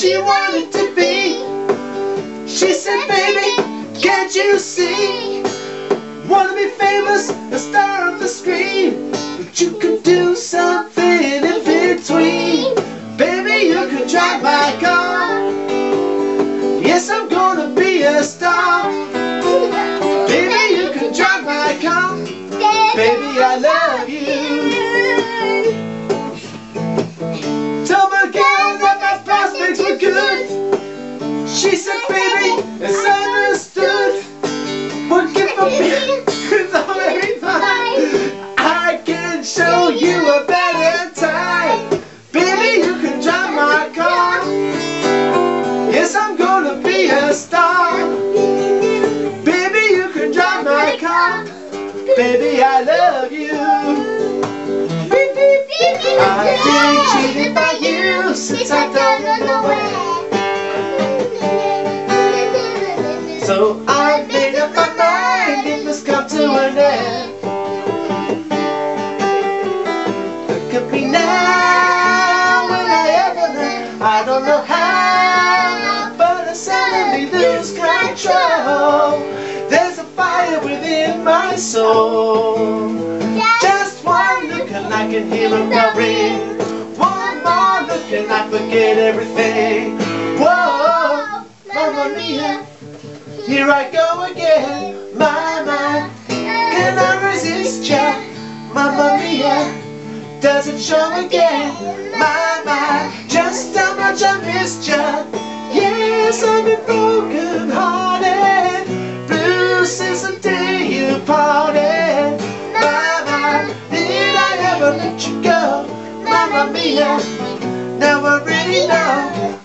she wanted to be. She said, baby, can't you see? Wanna be famous, a star on the screen. But you could do something in between. Baby, you could drive my car. Yes, I'm gonna be a star. Baby, you can drive my car. Baby, star. Baby, you can drive my car. Baby, I love you. I've been cheated by you since I know where. So I made up my mind it must come to an end. It could be lose control. There's a fire within my soul. Just one look and I can hear a bell ring. One more look and I forget everything. Whoa, Mamma Mia, here I go again. My mind, can I resist ya? Mamma Mia, does it show again? My mind, just how much I missed ya. Yes, I've been broken hearted. Blue since the day you parted. Mama, did I ever let you go? Mamma Mia, I really know.